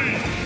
three,